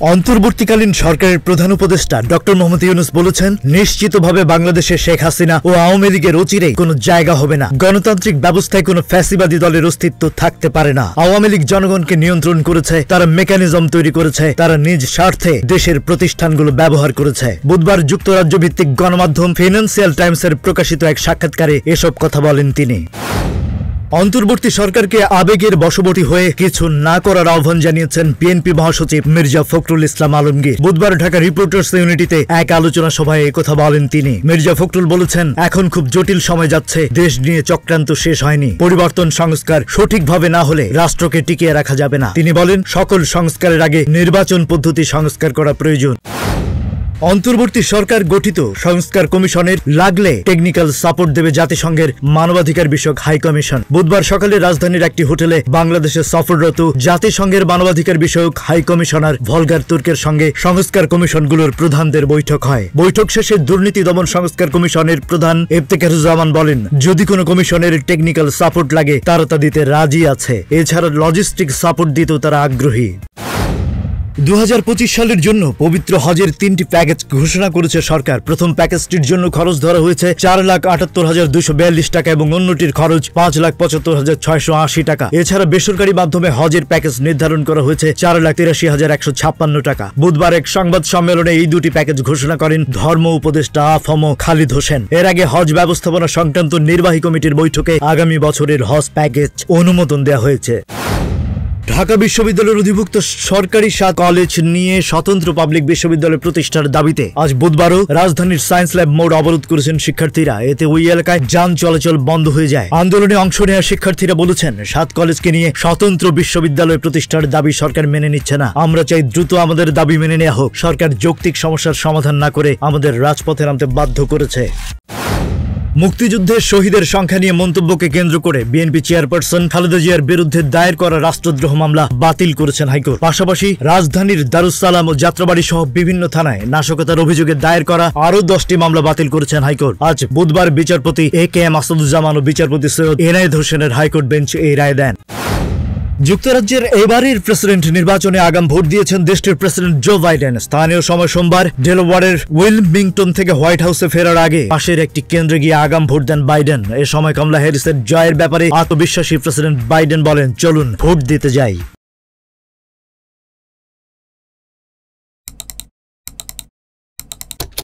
অন্তর্বর্তীকালীন সরকারের প্রধান উপদেষ্টা ডক্টর মোহাম্মদ ইউনুস বলেছেন, নিশ্চিতভাবে বাংলাদেশে শেখ হাসিনা ও আওয়ামী লীগের অচিরেই কোনো জায়গা হবে না। গণতান্ত্রিক ব্যবস্থায় কোনো ফ্যাসিবাদী দলের অস্তিত্ব থাকতে পারে না। আওয়ামী লীগ জনগণকে নিয়ন্ত্রণ করেছে, তারা মেকানিজম তৈরি করেছে, তারা নিজ স্বার্থে দেশের প্রতিষ্ঠানগুলো ব্যবহার করেছে। বুধবার যুক্তরাজ্য ভিত্তিক গণমাধ্যম ফিনান্সিয়াল টাইমসের প্রকাশিত এক সাক্ষাৎকারে এসব কথা বলেন তিনি। অন্তর্বর্তী সরকারকে আবেগের বশবর্তী হয়ে কিছু না করার আহ্বান জানিয়েছেন বিএনপি মহাসচিব মির্জা ফখরুল ইসলাম আলমগীর। বুধবার ঢাকা রিপোর্টার্স ইউনিটিতে এক আলোচনা সভায় একথা বলেন তিনি। মির্জা ফখরুল বলেছেন, এখন খুব জটিল সময় যাচ্ছে, দেশ নিয়ে চক্রান্ত শেষ হয়নি। পরিবর্তন সংস্কার সঠিকভাবে না হলে রাষ্ট্রকে টিকিয়ে রাখা যাবে না। তিনি বলেন, সকল সংস্কারের আগে নির্বাচন পদ্ধতি সংস্কার করা প্রয়োজন। অন্তর্বর্তী সরকার গঠিত সংস্কার কমিশনের লাগলে টেকনিক্যাল সাপোর্ট দেবে জাতিসংঘের মানবাধিকার বিষয়ক হাই কমিশন বুধবার সকালে রাজধানীর একটি হোটেলে বাংলাদেশে সফররত জাতিসংঘের মানবাধিকার বিষয়ক হাই কমিশনার ভলগার তুর্কের সঙ্গে সংস্কার কমিশনগুলোর প্রধানদের বৈঠক হয়। বৈঠক শেষে দুর্নীতি দমন সংস্কার কমিশনের প্রধান ইফতেখারুজ্জামান বলেন, যদি কোনো কমিশনের টেকনিক্যাল সাপোর্ট লাগে, তারা তা দিতে রাজি আছে। এছাড়া লজিস্টিক সাপোর্ট দিতেও তারা আগ্রহী। দু হাজার পঁচিশ সালের জন্য পবিত্র হজের তিনটি প্যাকেজ ঘোষণা করেছে সরকার। প্রথম প্যাকেজটির জন্য খরচ ধরা হয়েছে চার লাখ আটাত্তর হাজার দুশো বিয়াল্লিশ টাকা এবং অন্যটির খরচ পাঁচ লাখ পঁচাত্তর হাজার ছয়শো আশি টাকা। এছাড়া বেসরকারি মাধ্যমে হজের প্যাকেজ নির্ধারণ করা হয়েছে চার লাখ তিরাশি হাজার একশো ছাপ্পান্ন টাকা। বুধবার এক সংবাদ সম্মেলনে এই দুটি প্যাকেজ ঘোষণা করেন ধর্ম উপদেষ্টা আফম খালিদ হোসেন। এর আগে হজ ব্যবস্থাপনা সংক্রান্ত নির্বাহী কমিটির বৈঠকে আগামী বছরের হজ প্যাকেজ অনুমোদন দেওয়া হয়েছে। ঢাকা বিশ্ববিদ্যালয়ের অধিভুক্ত সরকারি সাত কলেজ নিয়ে স্বতন্ত্র পাবলিক বিশ্ববিদ্যালয় প্রতিষ্ঠার দাবিতে আজ বুধবারও রাজধানীর সায়েন্স ল্যাব মোড় অবরোধ করেছেন শিক্ষার্থীরা। এতে ওই এলাকায় যান চলাচল বন্ধ হয়ে যায়। আন্দোলনে অংশ নেওয়া শিক্ষার্থীরা বলেছেন, সাত কলেজকে নিয়ে স্বতন্ত্র বিশ্ববিদ্যালয় প্রতিষ্ঠার দাবি সরকার মেনে নিচ্ছে না। আমরা চাই দ্রুত আমাদের দাবি মেনে নেওয়া হোক। সরকার যৌক্তিক সমস্যার সমাধান না করে আমাদের রাজপথে নামতে বাধ্য করেছে। মুক্তিযুদ্ধের শহীদের সংখ্যা নিয়ে মন্তব্যকে কেন্দ্র করে বিএনপি চেয়ারপারসন খালেদা জিয়ার বিরুদ্ধে দায়ের করা রাষ্ট্রদ্রোহ মামলা বাতিল করেছেন হাইকোর্ট। পাশাপাশি রাজধানীর দারুসালাম ও যাত্রাবাড়ি সহ বিভিন্ন থানায় নাশকতার অভিযোগে দায়ের করা আরও দশটি মামলা বাতিল করেছেন হাইকোর্ট। আজ বুধবার বিচারপতি এ কে এম আসাদুজ্জামান ও বিচারপতি সৈয়দ এনায়েদ হোসেনের হাইকোর্ট বেঞ্চ এই রায় দেন। যুক্তরাজ্যের এবারের প্রেসিডেন্ট নির্বাচনে আগাম ভোট দিয়েছেন দেশটির প্রেসিডেন্ট জো বাইডেন। স্থানীয় সময় সোমবার ডেলওয়ারের উইলমিংটন থেকে হোয়াইট হাউসে ফেরার আগে পাশের একটি কেন্দ্রে গিয়ে আগাম ভোট দেন বাইডেন। এ সময় কমলা হ্যারিসের জয়ের ব্যাপারে আত্মবিশ্বাসী প্রেসিডেন্ট বাইডেন বলেন, চলুন, ভোট দিতে যাই।